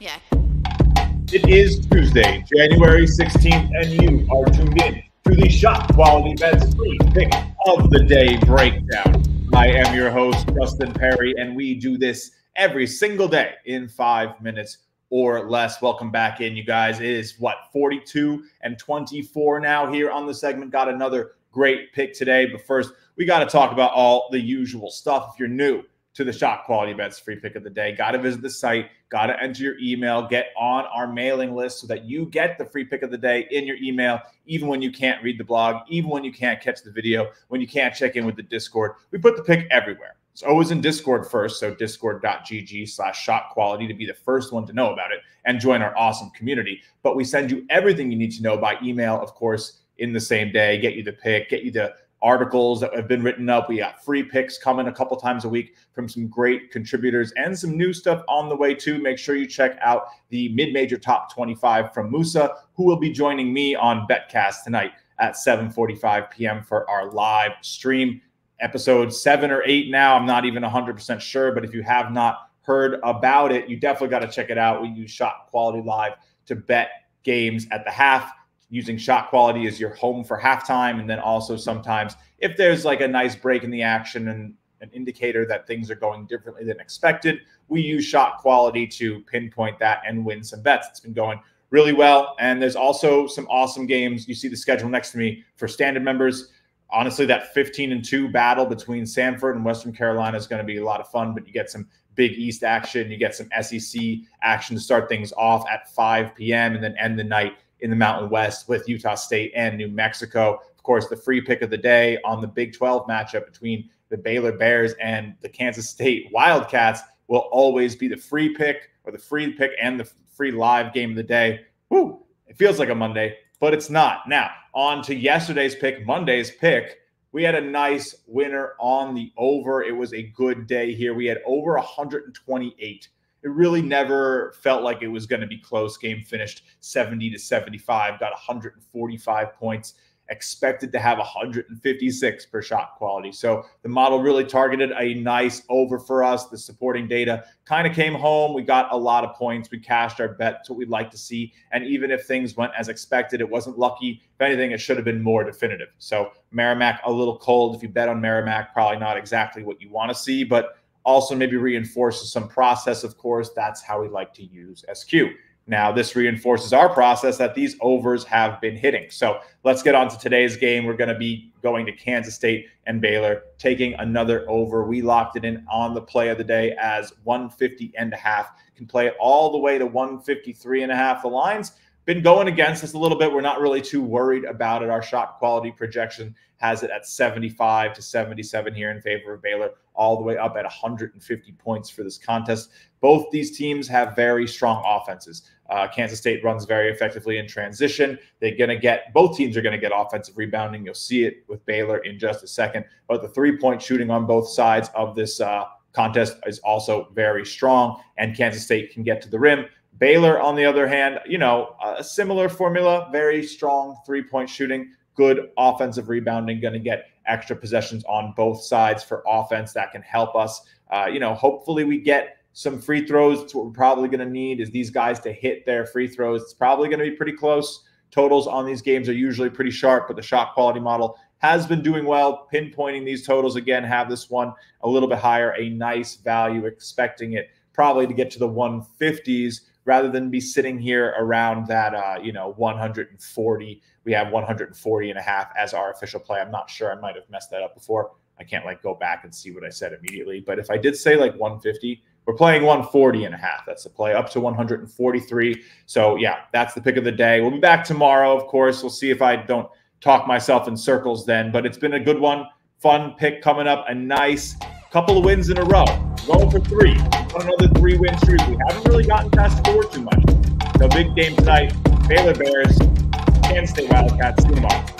Yeah. It is Tuesday, January 16th, and you are tuned in to the Shot Quality Bets free pick of the day breakdown. I am your host, Justin Perry, and we do this every single day in five minutes or less. Welcome back in, you guys. It is what 42 and 24 now here on the segment. Got another great pick today, but first, we got to talk about all the usual stuff. If you're new, to the Shot Quality Bets free pick of the day. Got to visit the site, got to enter your email, get on our mailing list so that you get the free pick of the day in your email, even when you can't read the blog, even when you can't catch the video, when you can't check in with the Discord. We put the pick everywhere. It's always in Discord first, so discord.gg slash shot quality to be the first one to know about it and join our awesome community. But we send you everything you need to know by email, of course, in the same day, get you the pick, get you the articles that have been written up. We got free picks coming a couple times a week from some great contributors and some new stuff on the way too. Make sure you check out the mid-major top 25 from Musa, who will be joining me on Betcast tonight at 7:45 p.m. for our live stream. Episode seven or eight now. I'm not even 100% sure, but if you have not heard about it, you definitely got to check it out. We use Shot Quality Live to bet games at the half using shot quality as your home for halftime. And then also sometimes if there's like a nice break in the action and an indicator that things are going differently than expected, we use shot quality to pinpoint that and win some bets. It's been going really well. And there's also some awesome games. You see the schedule next to me for standard members. Honestly, that 15 and 2 battle between Samford and Western Carolina is going to be a lot of fun, but you get some Big East action. You get some SEC action to start things off at 5 p.m. and then end the night in the Mountain West with Utah State and New Mexico. Of course, the free pick of the day on the Big 12 matchup between the Baylor Bears and the Kansas State Wildcats will always be the free pick or the free pick and the free live game of the day. Woo! It feels like a Monday, but it's not. Now, on to yesterday's pick, Monday's pick. We had a nice winner on the over. It was a good day here. We had over 128 it really never felt like it was going to be close. Game finished 70 to 75, got 145 points, expected to have 156 per shot quality. So the model really targeted a nice over for us. The supporting data kind of came home. We got a lot of points. We cashed our bet. What we'd like to see. And even if things went as expected, it wasn't lucky. If anything, it should have been more definitive. So Merrimack a little cold. If you bet on Merrimack, probably not exactly what you want to see, but also maybe reinforces some process. Of course, that's how we like to use SQ. Now, this reinforces our process that these overs have been hitting. So let's get on to today's game. We're going to be going to Kansas State and Baylor, taking another over. We locked it in on the play of the day as 150 and a half. Can play it all the way to 153 and a half. The lines been going against us a little bit. We're not really too worried about it. Our shot quality projection has it at 75 to 77 here in favor of Baylor, all the way up at 150 points for this contest. Both these teams have very strong offenses. Uh, Kansas State runs very effectively in transition. They're going to get both teams are going to get offensive rebounding. You'll see it with Baylor in just a second. But the three point shooting on both sides of this uh, contest is also very strong, and Kansas State can get to the rim. Baylor, on the other hand, you know, a similar formula, very strong three point shooting, good offensive rebounding, going to get extra possessions on both sides for offense that can help us. Uh, you know, hopefully we get some free throws. It's what we're probably going to need is these guys to hit their free throws. It's probably going to be pretty close. Totals on these games are usually pretty sharp, but the shot quality model has been doing well. Pinpointing these totals again, have this one a little bit higher, a nice value, expecting it probably to get to the 150s rather than be sitting here around that, uh, you know, 140. We have 140 and a half as our official play. I'm not sure. I might have messed that up before. I can't like go back and see what I said immediately. But if I did say like 150, we're playing 140 and a half. That's the play up to 143. So yeah, that's the pick of the day. We'll be back tomorrow, of course. We'll see if I don't talk myself in circles then. But it's been a good one. Fun pick coming up. A nice couple of wins in a row. Going for three. Another three win streak. We haven't really gotten past game tonight. Baylor Bears, Kansas State Wildcats. See you tomorrow.